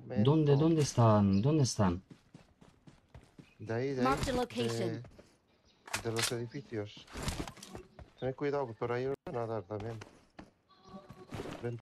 Momento. ¿Dónde, dónde están? ¿Dónde están? De ahí, de ahí. Location. De, de los edificios. Ten cuidado, por ahí van a dar también.